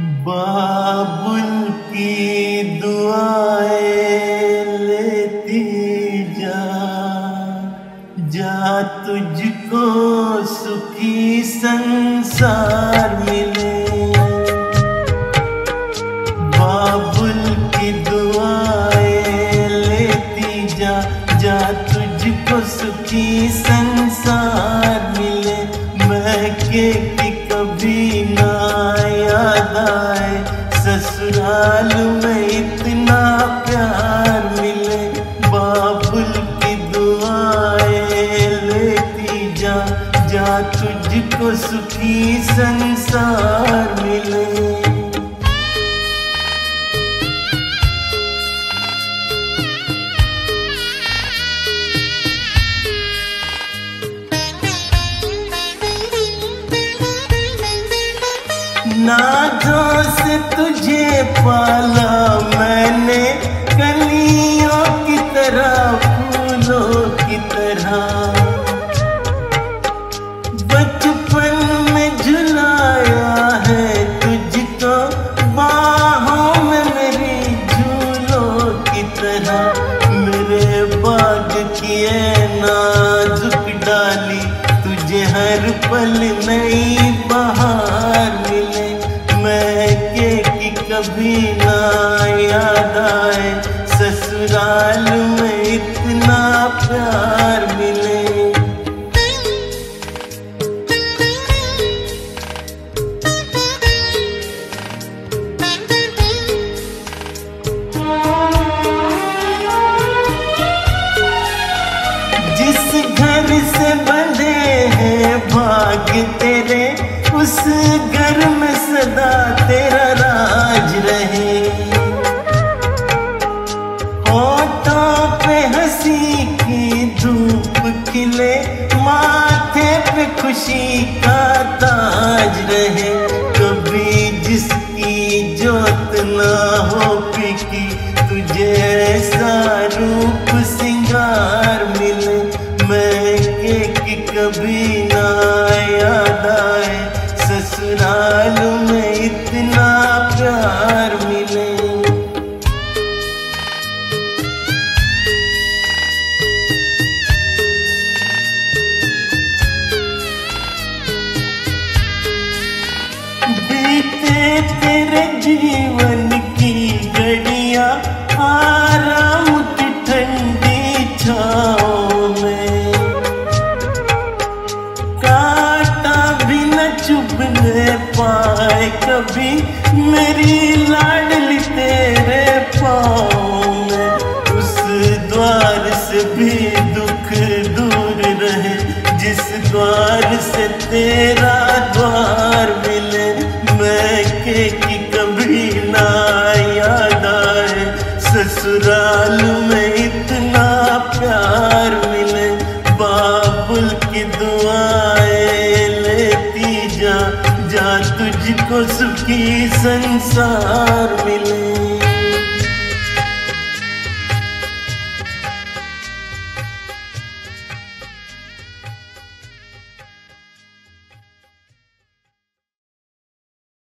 बाबुल की दुआएँ लेती जा जा तुझको सुखी संसार जा तुझको सुखी संसार मिले। नाजों से तुझे पाला डाली तुझे हर पल नई बहार मिले। मैं के कि कभी ना याद आए। ससुराल में इतना प्यार माथे पे खुशी का ताज रहे, कभी जिसकी जोत ना हो पिकी, तुझे ऐसा रूप सिंगार मिले, मैं के की कभी ना याद आए, ससुराल में कभी मेरी लाडली तेरे पाँव उस द्वार से भी दुख दूर रहे, जिस द्वार से तेरा सुखी संसार मिले।